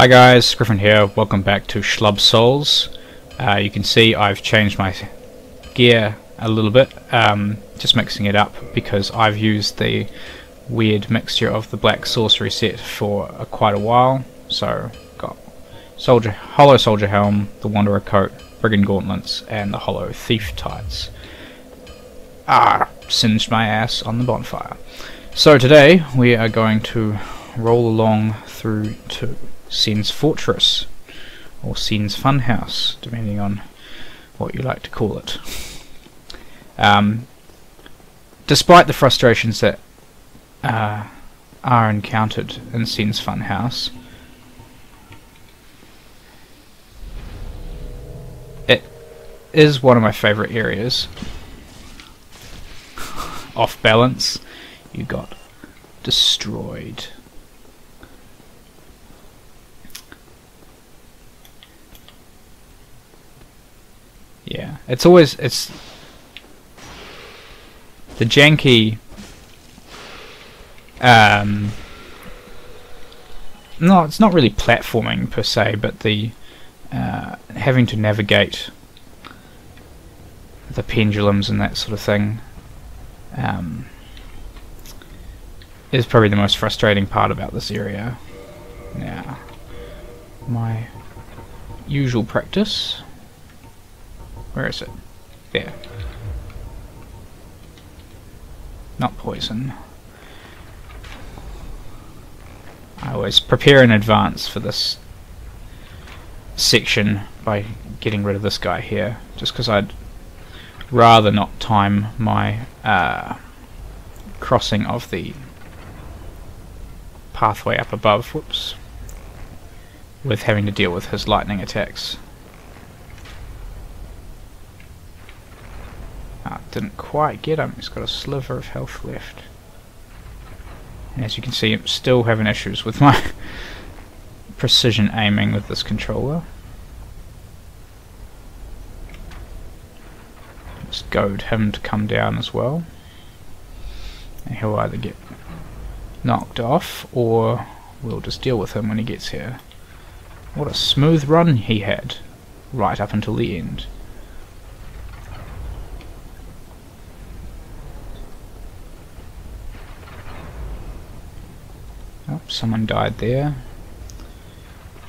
Hi guys, Gryphon here, welcome back to Schlub Souls. Uh, you can see I've changed my gear a little bit, um, just mixing it up because I've used the weird mixture of the Black Sorcerer set for uh, quite a while. So, got soldier, Hollow Soldier Helm, the Wanderer Coat, Brigand Gauntlets, and the Hollow Thief Tights. Ah, singed my ass on the bonfire. So today we are going to roll along through to Sen's Fortress, or Sen's Funhouse, depending on what you like to call it. Um, despite the frustrations that uh, are encountered in Sen's Funhouse, it is one of my favourite areas. Off balance, you got destroyed. Yeah, it's always it's the janky. Um, no, it's not really platforming per se, but the uh, having to navigate the pendulums and that sort of thing um, is probably the most frustrating part about this area. Now, my usual practice where is it? There. Not poison. I always prepare in advance for this section by getting rid of this guy here, just because I'd rather not time my uh, crossing of the pathway up above, whoops, with having to deal with his lightning attacks. Didn't quite get him. He's got a sliver of health left. And as you can see, I'm still having issues with my precision aiming with this controller. Just goad him to come down as well. And he'll either get knocked off, or we'll just deal with him when he gets here. What a smooth run he had, right up until the end. Someone died there.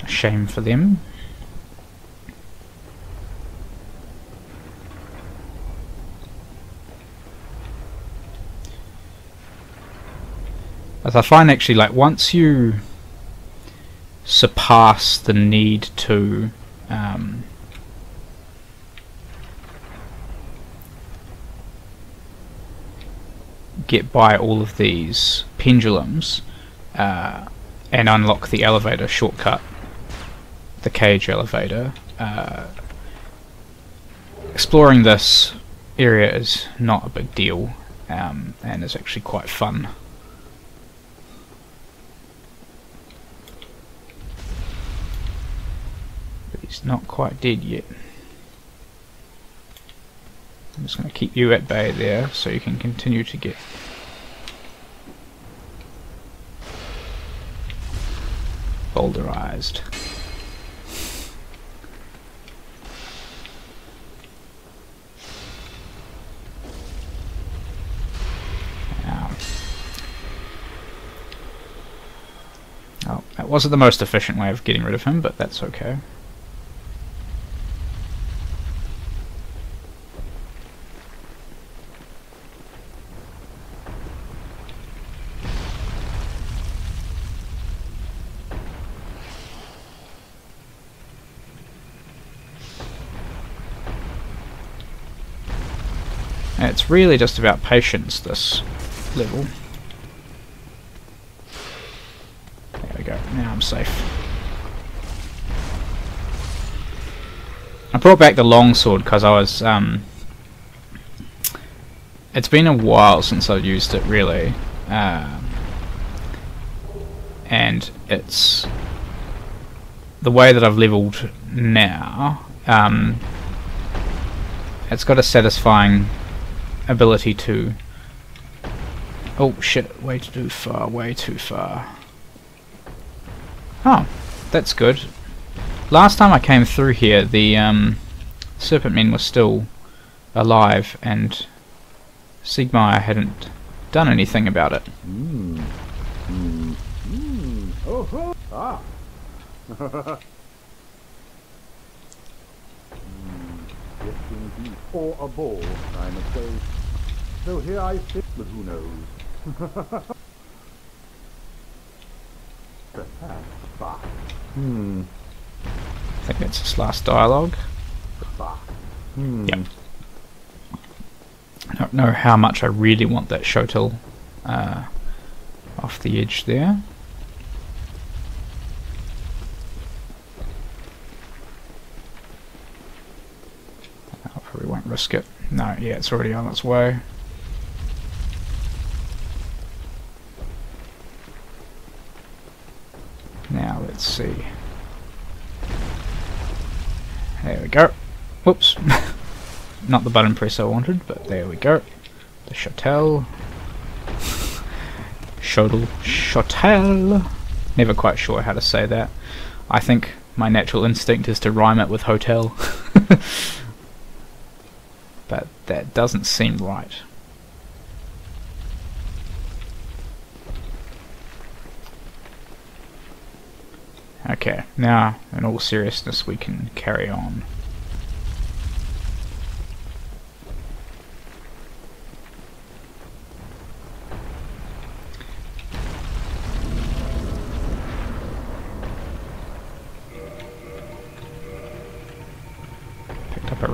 A shame for them. As I find actually like once you surpass the need to um, get by all of these pendulums uh, and unlock the elevator shortcut, the cage elevator. Uh, exploring this area is not a big deal um, and is actually quite fun. But he's not quite dead yet. I'm just going to keep you at bay there so you can continue to get Oh, that wasn't the most efficient way of getting rid of him, but that's okay. It's really just about patience, this level. There we go, now I'm safe. I brought back the longsword because I was, um, It's been a while since I've used it, really. Uh, and it's... The way that I've leveled now, um, it's got a satisfying ability to... Oh shit, way too far, way too far. Oh, that's good. Last time I came through here, the um, Serpent Men were still alive, and Siegmeyer hadn't done anything about it. Mm. Mm. Mm. Oh, oh. Ah. mm. Yes, indeed. A ball, I must say. So here I sit, but who knows? Perhaps. Bah. Hmm. I think that's his last dialogue. Bah. Hmm. Yep. I don't know how much I really want that Shotel uh, off the edge there. I probably won't risk it. No, yeah, it's already on its way. Now let's see. There we go. Whoops. Not the button press I wanted, but there we go. The. Shotel. Shotel. Never quite sure how to say that. I think my natural instinct is to rhyme it with hotel. but that doesn't seem right. Okay, now in all seriousness we can carry on.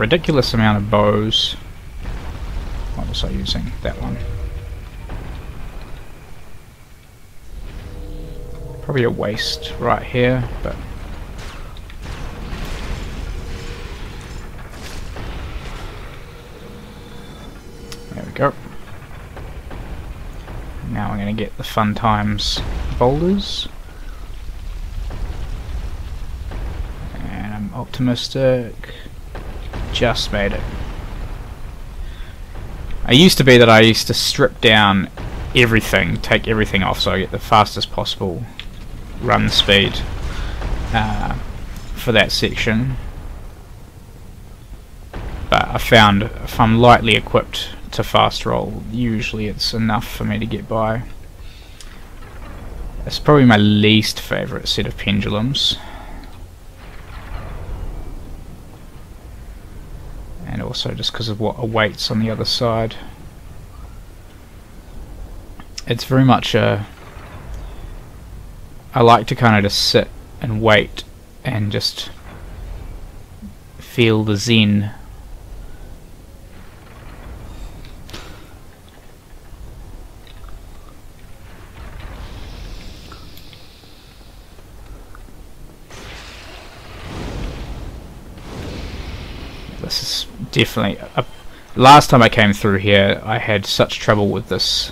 Ridiculous amount of bows. What was I using? That one. Probably a waste right here, but there we go. Now I'm going to get the fun times boulders. And I'm optimistic. Just made it. I used to be that I used to strip down everything, take everything off so I get the fastest possible run speed uh, for that section. But I found if I'm lightly equipped to fast roll, usually it's enough for me to get by. It's probably my least favourite set of pendulums. And also just because of what awaits on the other side. It's very much a I like to kind of just sit and wait and just feel the zen. This is definitely a, last time I came through here I had such trouble with this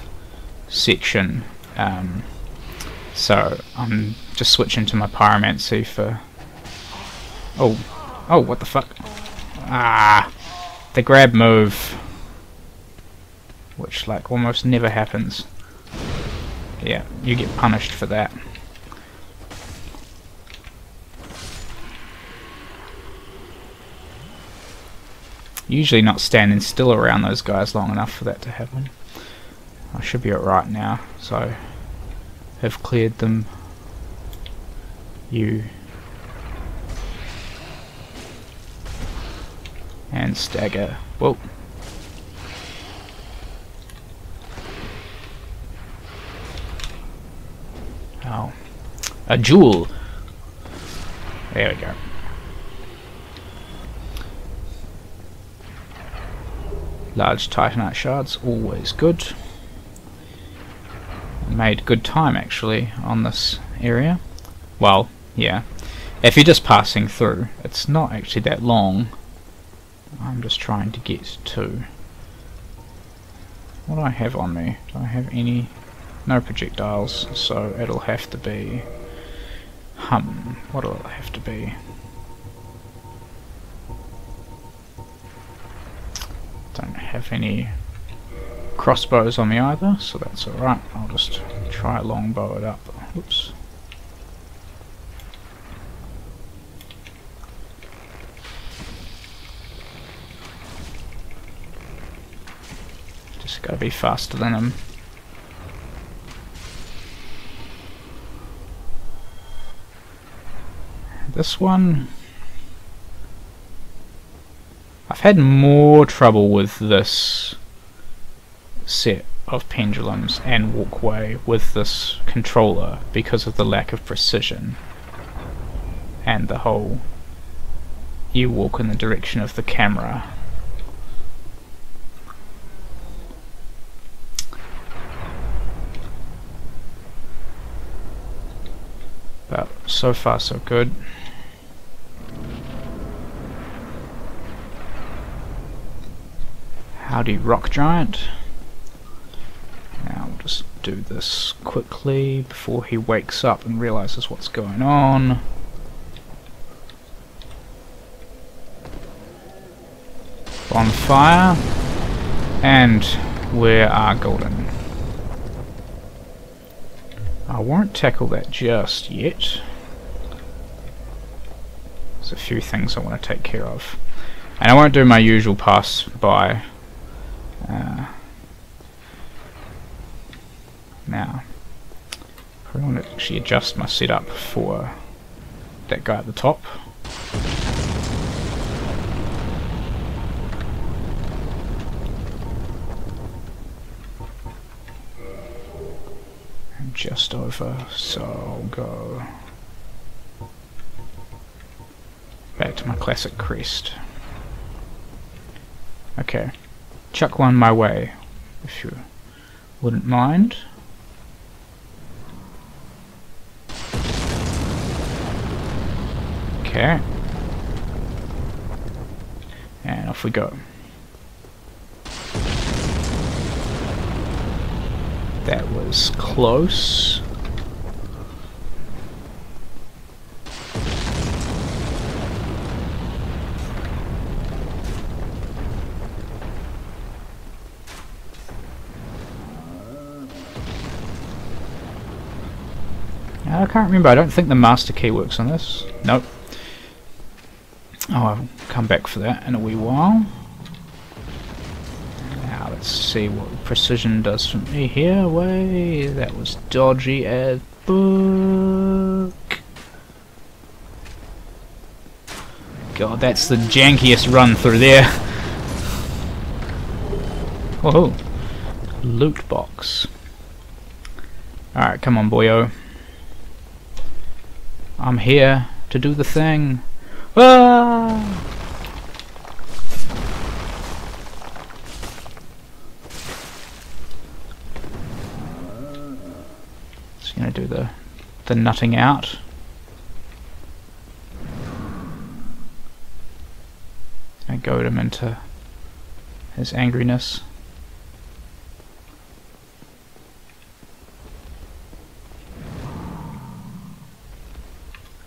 section um, so I'm just switching to my pyromancy for... Oh, oh, what the fuck? Ah, the grab move, which like almost never happens. Yeah, you get punished for that. Usually not standing still around those guys long enough for that to happen. I should be alright now, so have cleared them. You and stagger. Whoa. Oh. A jewel. There we go. Large titanite shards, always good made good time actually on this area. Well, yeah. If you're just passing through, it's not actually that long. I'm just trying to get to... What do I have on me? Do I have any... No projectiles, so it'll have to be... Hum, what'll it have to be? have any crossbows on me either, so that's alright. I'll just try longbow it up. Oops. Just gotta be faster than him. This one had more trouble with this set of pendulums and walkway with this controller because of the lack of precision and the whole you walk in the direction of the camera. But so far so good howdy rock giant now we'll just do this quickly before he wakes up and realizes what's going on. Bonfire. And we are golden. I won't tackle that just yet. There's a few things I want to take care of. And I won't do my usual pass by. Uh, now. I want to actually adjust my setup for that guy at the top. And just over, so I'll go back to my classic crest. Okay, chuck one my way, if you wouldn't mind. Okay. And off we go. That was close. I can't remember, I don't think the master key works on this. Nope. Oh, I'll come back for that in a wee while. Now let's see what precision does for me here. Way that was dodgy as book. God, that's the jankiest run through there. Whoa, loot box. Alright, come on, boyo. I'm here to do the thing. Ah! Just gonna do the the nutting out. I goad him into his angriness.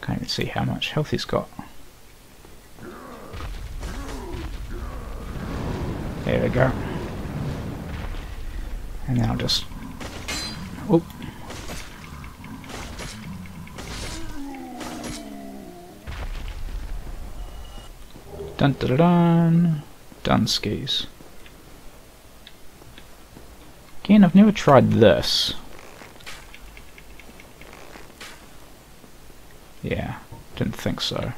Can't even see how much health he's got. There we go. And I'll just... Oop. Dun dun dun dun. Skis. Again, I've never tried this. Yeah, didn't think so.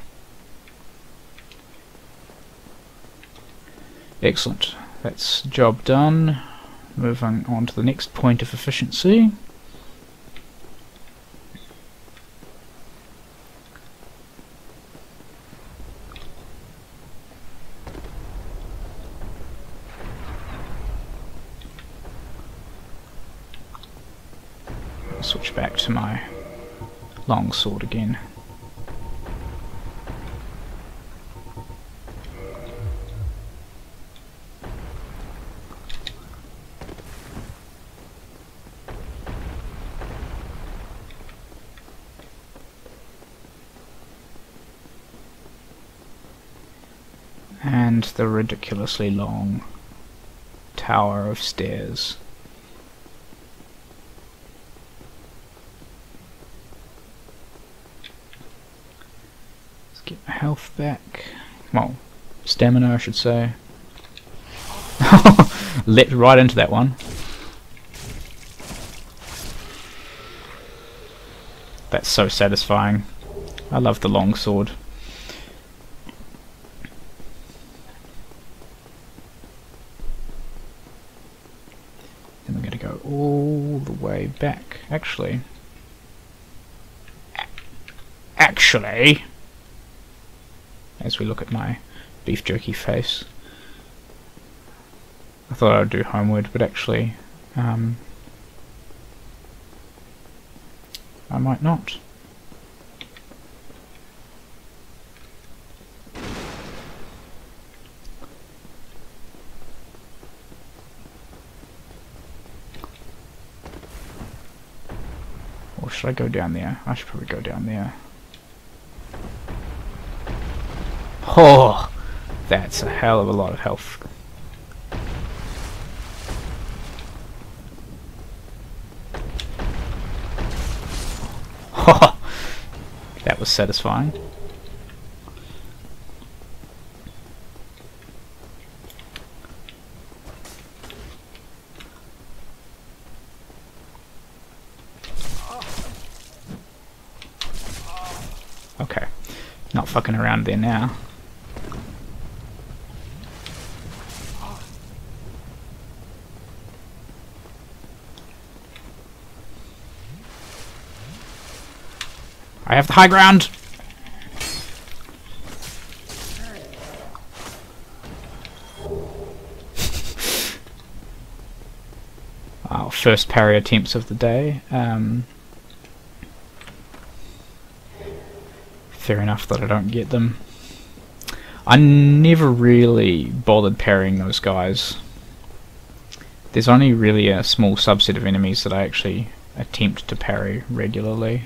Excellent. That's job done. Moving on to the next point of efficiency. Switch back to my long sword again. and the ridiculously long tower of stairs. Let's get my health back. Well, stamina I should say. Leapt right into that one. That's so satisfying. I love the long sword. Then we're going to go all the way back. Actually, actually, as we look at my beef jerky face, I thought I'd do homeward, but actually, um, I might not. Or should I go down there? I should probably go down there. Oh, that's a hell of a lot of health. that was satisfying. Okay, not fucking around there now. I have the high ground! Our first parry attempts of the day. Um, fair enough that I don't get them. I never really bothered parrying those guys. There's only really a small subset of enemies that I actually attempt to parry regularly.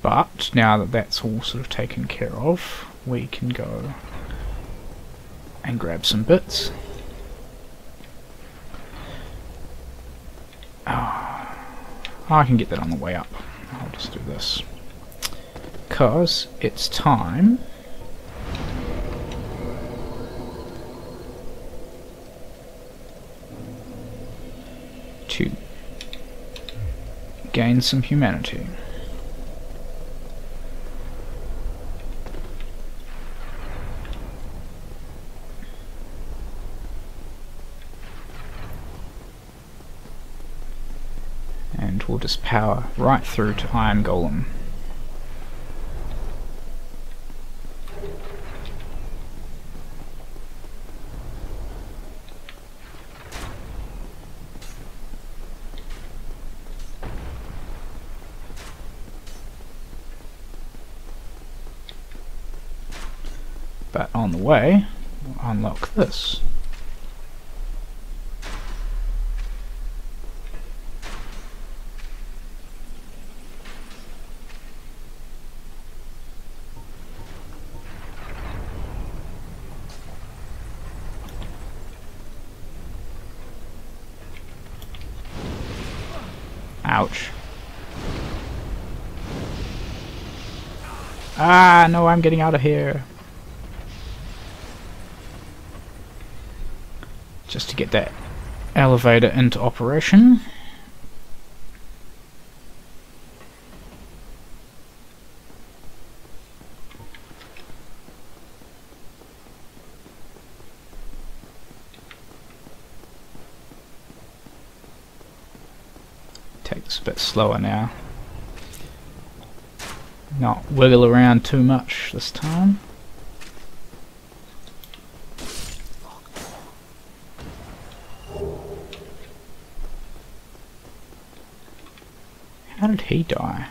But now that that's all sort of taken care of, we can go and grab some bits. I can get that on the way up. I'll just do this. Because it's time to gain some humanity. Just power right through to Iron Golem. But on the way, we'll unlock this. Ah, no, I'm getting out of here. Just to get that elevator into operation. Takes a bit slower now. Not wiggle around too much this time. How did he die?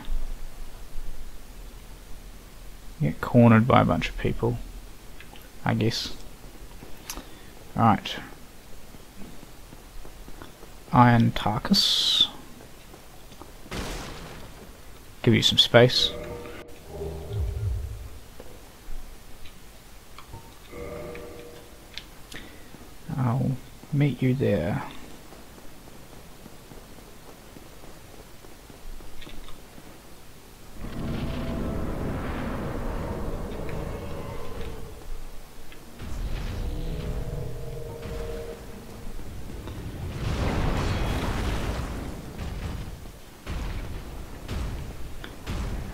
Get cornered by a bunch of people, I guess. Alright. Iron Tarkus. Give you some space. meet you there.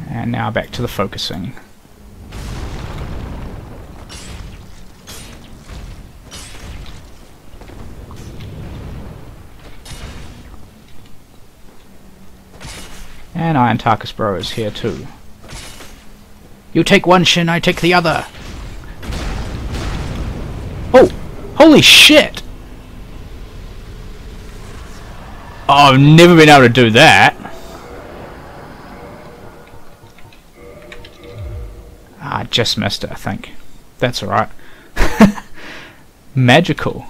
And now back to the focusing. And Iron Tarkus Bro is here too. You take one shin, I take the other! Oh! Holy shit! Oh, I've never been able to do that! Ah, I just missed it, I think. That's alright. Magical.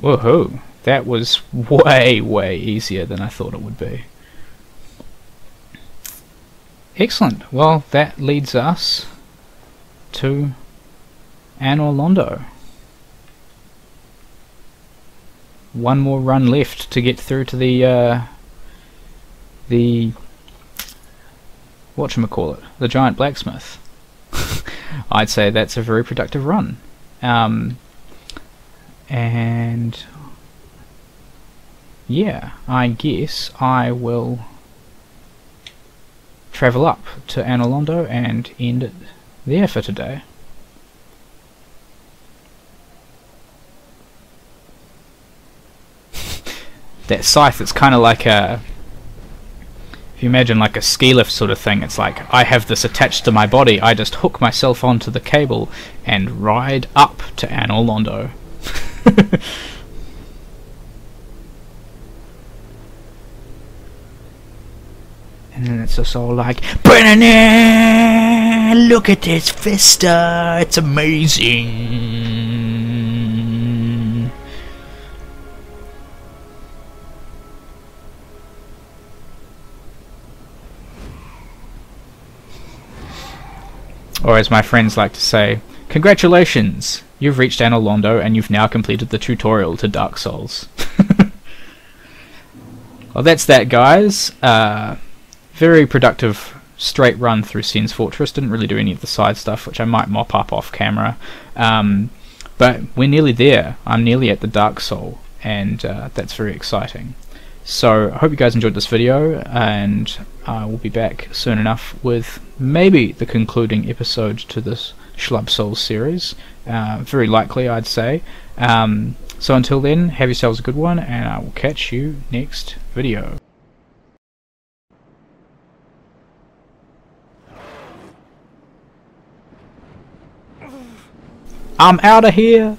Woohoo! That was way, way easier than I thought it would be. Excellent. Well, that leads us to Anor Londo. One more run left to get through to the uh, the call it the giant blacksmith. I'd say that's a very productive run. Um, and yeah, I guess I will travel up to Anor Londo and end it there for today. that scythe, it's kind of like a if you imagine like a ski lift sort of thing, it's like I have this attached to my body, I just hook myself onto the cable and ride up to Anor Londo. and then it's just all like, look at this vista, it's amazing. Or as my friends like to say, congratulations, You've reached Anor Londo and you've now completed the tutorial to Dark Souls. well, that's that, guys. Uh, very productive straight run through Sen's Fortress. Didn't really do any of the side stuff, which I might mop up off camera. Um, but we're nearly there. I'm nearly at the Dark Soul, and uh, that's very exciting. So I hope you guys enjoyed this video, and I will be back soon enough with maybe the concluding episode to this Schlub Souls series. Uh, very likely, I'd say. Um, so until then, have yourselves a good one, and I will catch you next video. I'm out of here!